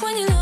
when you know